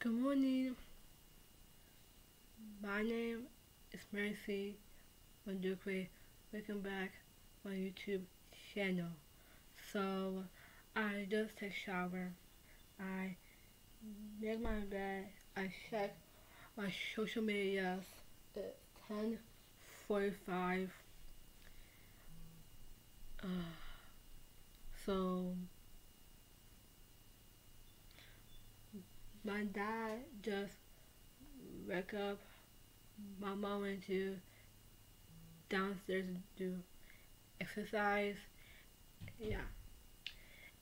Good morning. My name is Mercy Madukwe. Welcome back my YouTube channel. So I just take shower. I make my bed. I check my social medias. It's 10:45. Uh, so my dad just woke up. My mom went to downstairs to do exercise. Yeah.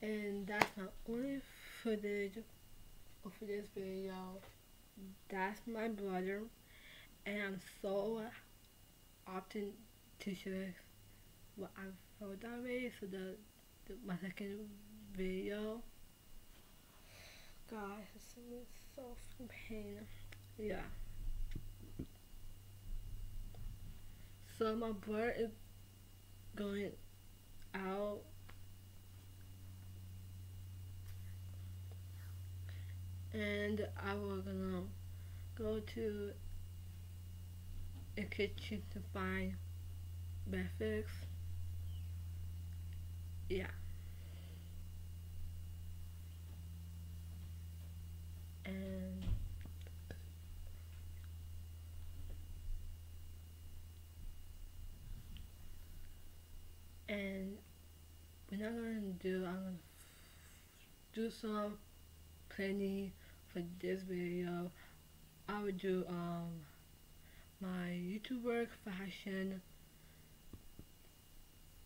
And that's my only footage of this video. That's my brother. And I'm so often to share what I've heard already. So the, the my second video. Gosh, it's so fucking pain. Yeah. So my brother is going out and I was gonna go to a kitchen to find breakfast. Yeah. And and we're not gonna do I'm gonna do some planning for this video. I would do um my YouTube work fashion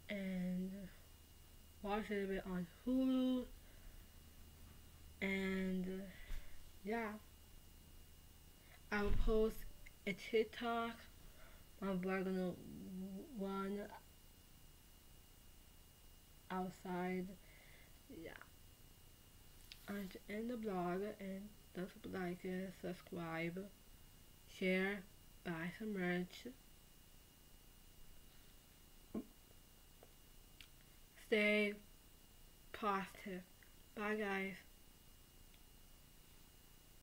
and watch a little bit on Hulu and yeah I will post a TikTok my vlog gonna one outside. Yeah. And to end the blog and don't forget like it, subscribe, share, buy some merch. Stay positive. Bye guys.